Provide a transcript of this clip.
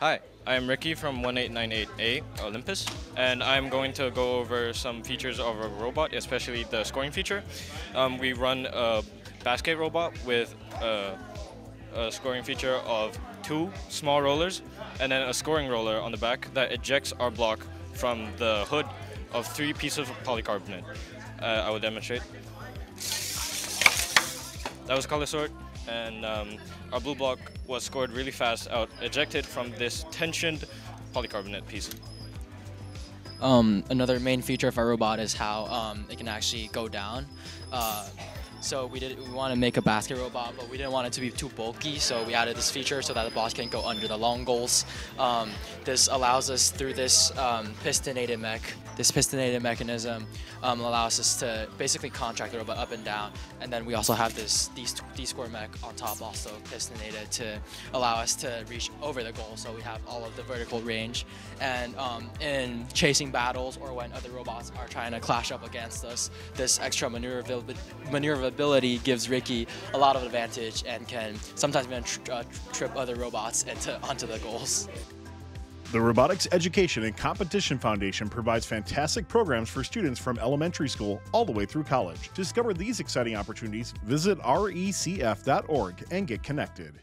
Hi, I'm Ricky from 1898A Olympus, and I'm going to go over some features of a robot, especially the scoring feature. Um, we run a basket robot with a, a scoring feature of two small rollers and then a scoring roller on the back that ejects our block from the hood of three pieces of polycarbonate. Uh, I will demonstrate. That was color sort, and um, our blue block was scored really fast out, ejected from this tensioned polycarbonate piece. Um, another main feature of our robot is how um, it can actually go down. Uh, so we did we want to make a basket robot, but we didn't want it to be too bulky. So we added this feature so that the boss can go under the long goals. Um, this allows us through this um, pistonated mech, this pistonated mechanism um, allows us to basically contract the robot up and down. And then we also have this D-score mech on top also pistonated to allow us to reach over the goal. So we have all of the vertical range. And um, in chasing battles or when other robots are trying to clash up against us, this extra maneuverability, gives Ricky a lot of advantage and can sometimes even uh, trip other robots into onto the goals. The Robotics Education and Competition Foundation provides fantastic programs for students from elementary school all the way through college. To discover these exciting opportunities, visit recf.org and get connected.